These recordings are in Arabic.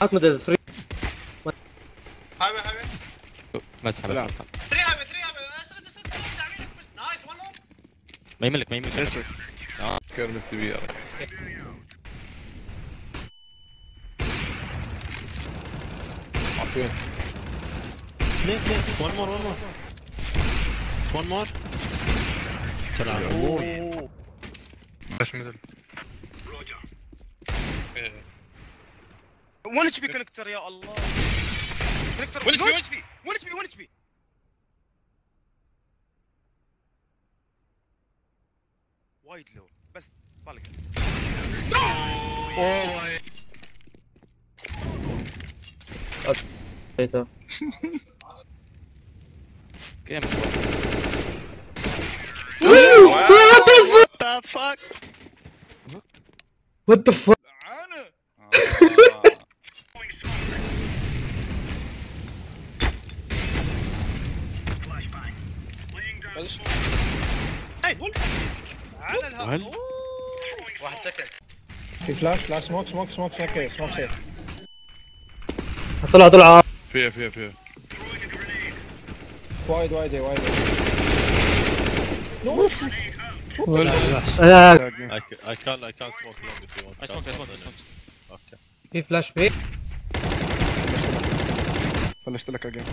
حط ميدل 3 هايوي هايوي مسحه لا. مسحه 3 هايوي 3 هايوي اسرد اسرد تعميل نايس 1 مور ما يملك ما يملك. اسف كلمة تبي عطيه اثنين اثنين ون مور ون مور ون مور سلام إيش مثل 1 اتش بي كونكتر يا الله كونكتر 1 اتش بي 1 اتش بي 1 اتش بي وايد لو بس طالق بيتا كيم وات ذا فك هاي على الهواء؟ واحد سكند في فلاش فلاش سموك سموك سموك سموك سموك سيف طلع طلع. فيها فيها فيها. وايد وايد وايد نوس I, ca- I can I can smoke long if you want. I smoke, I smoke I smoke. Okay. في فلاش بي فلشت لك اجين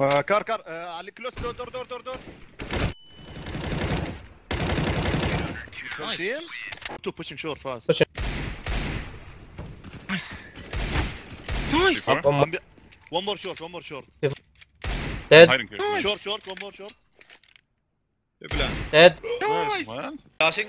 Ee, uh, car, car, uh, ee, Ali close, door, door, door, door, door. Nice. See him? Two pushing short fast. Push nice. Nice. Up, one, more. one more short, one more short. Dead. Nice. Short, short, one more short. Dead. Nice, nice man. Flashing.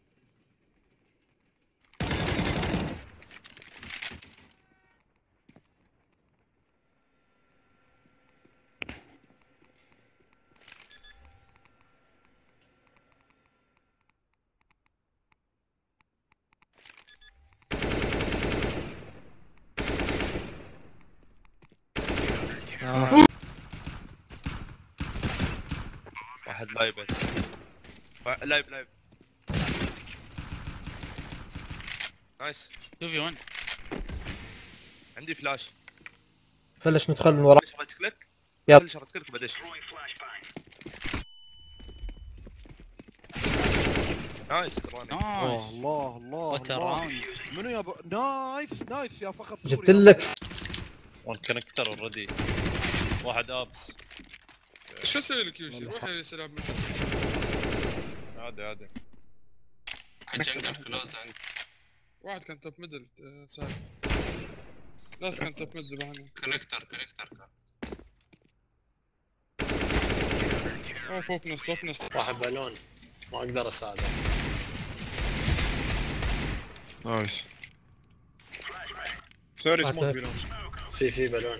واحد لايب لايف لايف. نايس. 2 في 1 عندي فلاش. فلش ندخل من ورا شغلت كليك؟ يلا. شغلت كليك وبدش نايس الله الله الله. راوند منو يا ب... نايس نايس يا فقط جبت سوري لك. One connector already. واحد أبس. شو أسوي لك يوشي؟ روح يا سلام. عادي عادي. واحد كان توب ميدل آه، سالم ناس كان توب ميدل بهنا كونكتر كونكتر اوه فوق نص فوق نص. واحد بالون. ما أقدر أساعده. نايس. سوري سموك سموك بيلون. في في بالون.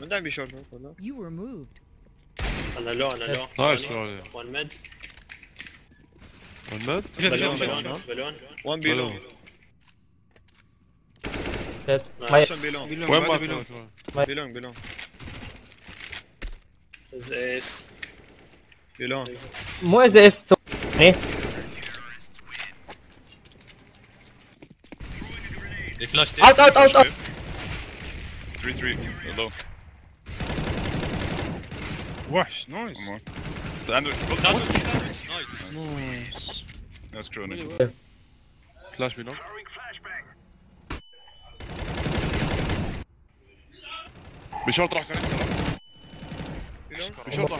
من دام بيشوت ولا You were moved. انا لو انا لو نايس كرولي ون ميد والمد بالون بالون بالون 1 بيلون ديد نايس بيلون وين ما بيلون تروح؟ بيلون بيلون از ايس بيلون از مو اذا اس ايه They flashed Out, out, out, out. 3 3 low. وحش نايس Sandwich. Sandwich. Sandwich. Nice. Nice Cronin. فلاش بيلون بشرط راح كان نايس. تو ما.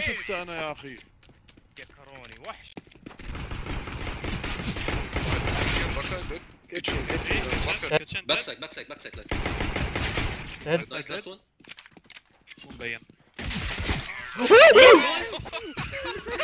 شفته أنا يا أخي كروني وحش باك سايد باك سايد باك سايد ديد نايس لاست ون مو مبين وين